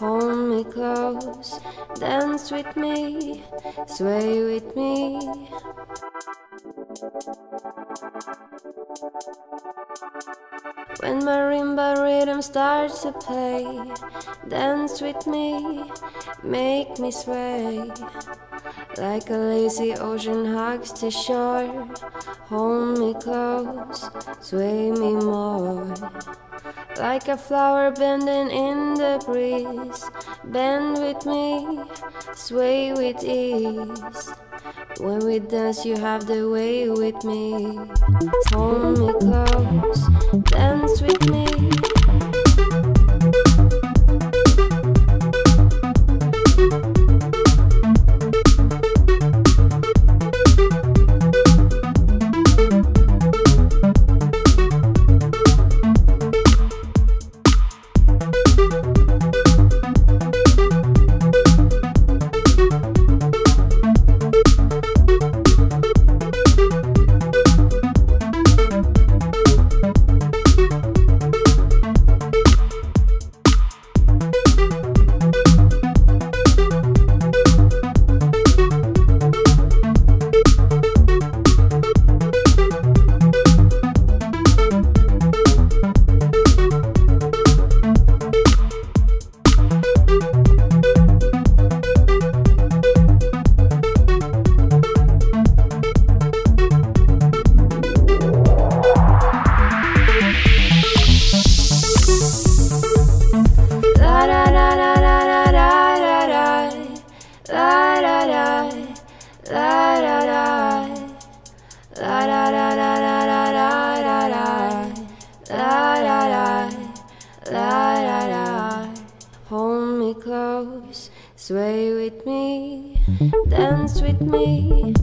Hold me close, dance with me, sway with me. When marimba rhythm starts to play, dance with me, make me sway. Like a lazy ocean hugs the shore, hold me close, sway me more. Like a flower bending in the breeze, bend with me, sway with ease. When we dance, you have the way with me. Hold me close, dance with me. Sway with me, dance with me.